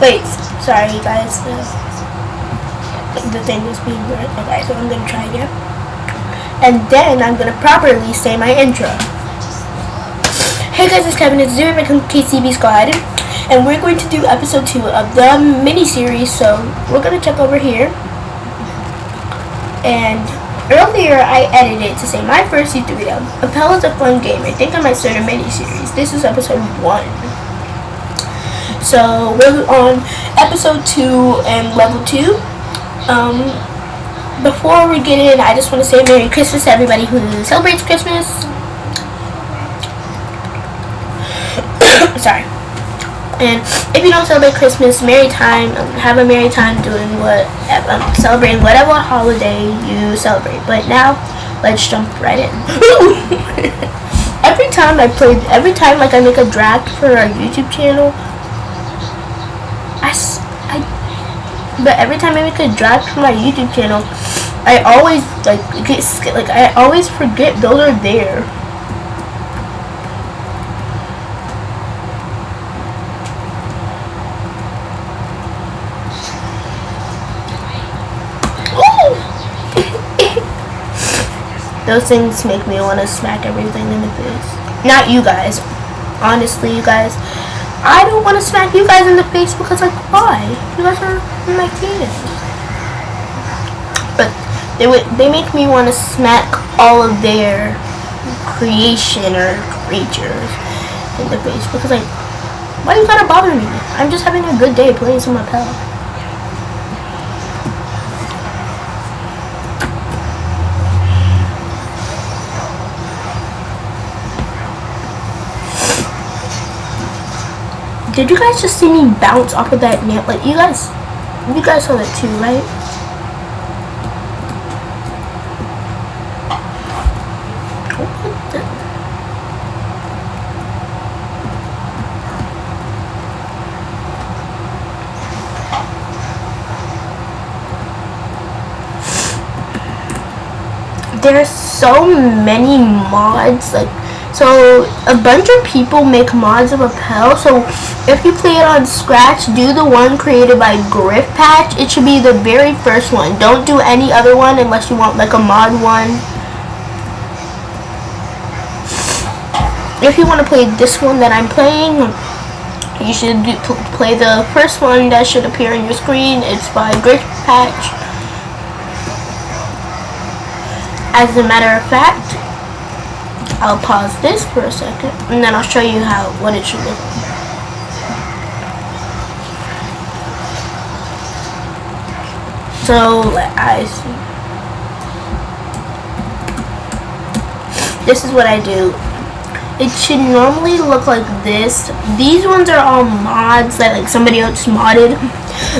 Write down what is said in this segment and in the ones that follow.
Wait, sorry guys. The, the thing was being weird. Okay, so I'm gonna try again. And then I'm gonna properly say my intro. Hey guys, it's Kevin. It's Zero from KCB Squad. And we're going to do episode 2 of the mini-series. So we're gonna check over here. And earlier I edited to say my first YouTube video. Um, Appel is a fun game. I think I might start a mini-series. This is episode 1. So we're on episode two and level two. Um, before we get in, I just want to say Merry Christmas to everybody who celebrates Christmas. Sorry. And if you don't celebrate Christmas, merry time. Um, have a merry time doing what, um, celebrating whatever holiday you celebrate. But now, let's jump right in. every time I play, every time like I make a draft for our YouTube channel, I, I, but every time I make a draft for my YouTube channel, I always like get like I always forget those are there. those things make me want to smack everything in the face. Not you guys. Honestly, you guys. I don't want to smack you guys in the face because, like, why? You guys are my kids. But they would they make me want to smack all of their creation or creatures in the face because, like, why you gotta bother me? I'm just having a good day playing some Appel. Did you guys just see me bounce off of that net? Like, you guys, you guys saw that too, right? There's so many mods, like, so a bunch of people make mods of Appel. So if you play it on Scratch, do the one created by Griff Patch. It should be the very first one. Don't do any other one unless you want like a mod one. If you want to play this one that I'm playing, you should play the first one that should appear on your screen. It's by Griff Patch. As a matter of fact, I'll pause this for a second and then I'll show you how what it should look. So I see. This is what I do. It should normally look like this. These ones are all mods that like somebody else modded.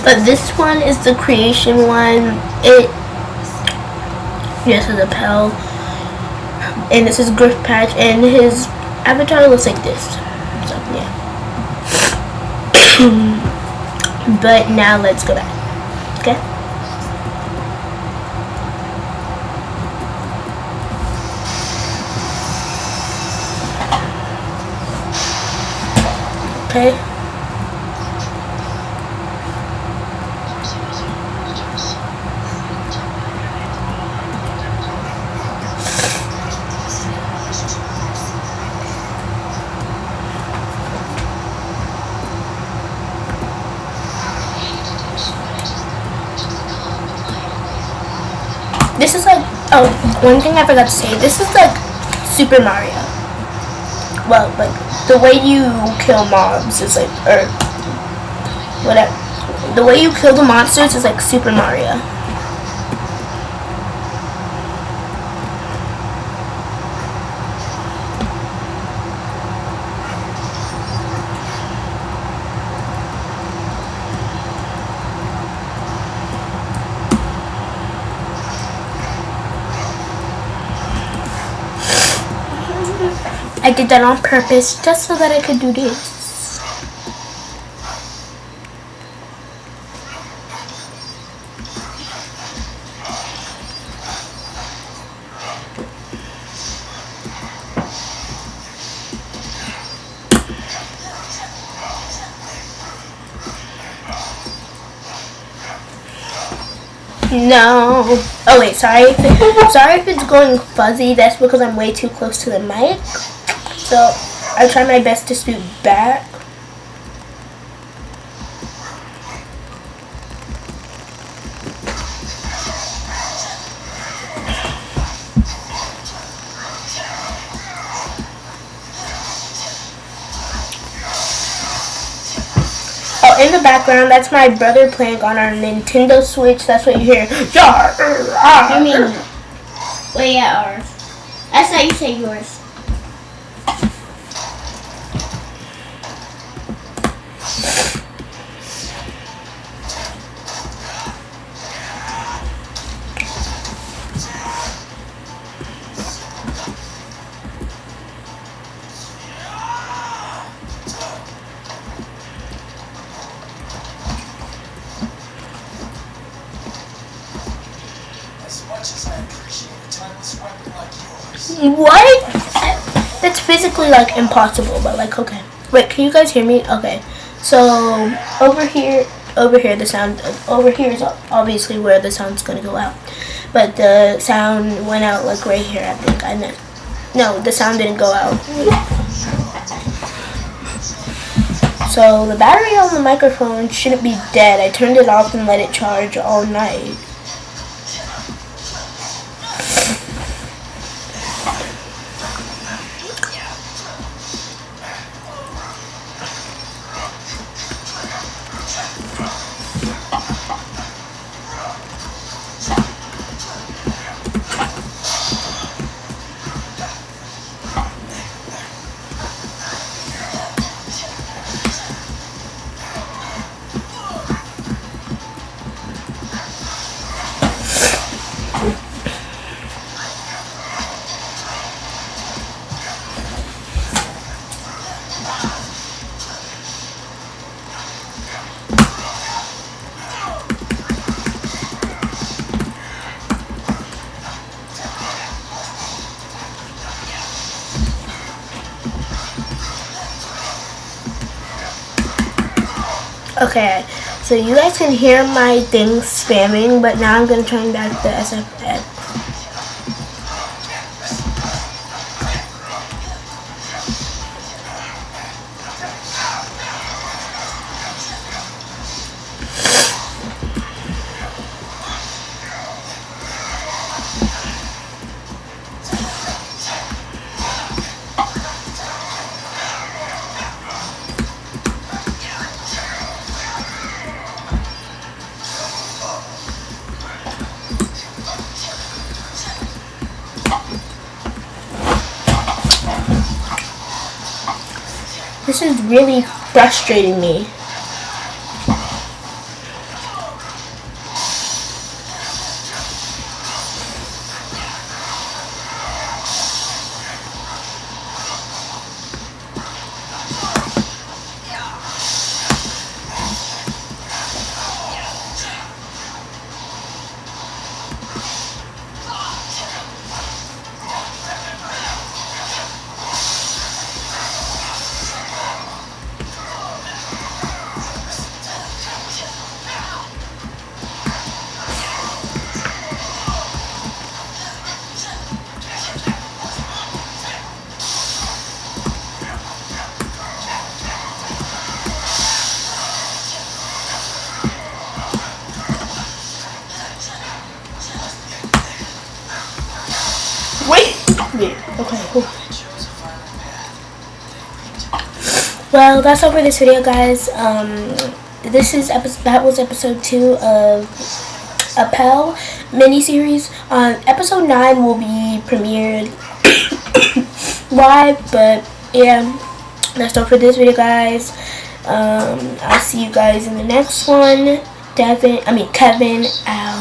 But this one is the creation one. It yes is a Appel and this is Griff Patch, and his avatar looks like this. So, yeah. but now let's go back. Okay? Okay. This is like, oh, one thing I forgot to say. This is like Super Mario. Well, like, the way you kill mobs is like, or whatever. The way you kill the monsters is like Super Mario. did that on purpose just so that I could do this. No. Oh wait, sorry. sorry if it's going fuzzy. That's because I'm way too close to the mic. So I try my best to scoot back. Oh, in the background, that's my brother playing on our Nintendo Switch. That's what you hear. I mean, well, yeah, ours. That's how you say yours. What? That's physically like impossible, but like okay. Wait, can you guys hear me? Okay. So over here, over here, the sound over here is obviously where the sound's gonna go out, but the sound went out like right here. I think I meant. No, the sound didn't go out. So the battery on the microphone shouldn't be dead. I turned it off and let it charge all night. Okay, so you guys can hear my thing spamming, but now I'm gonna turn back the SFX. This is really frustrating me. Okay. Well, that's all for this video, guys. Um, this is episode. That was episode two of Appel miniseries. Um, episode nine will be premiered live, but yeah, that's all for this video, guys. Um, I'll see you guys in the next one. Devin, I mean Kevin out.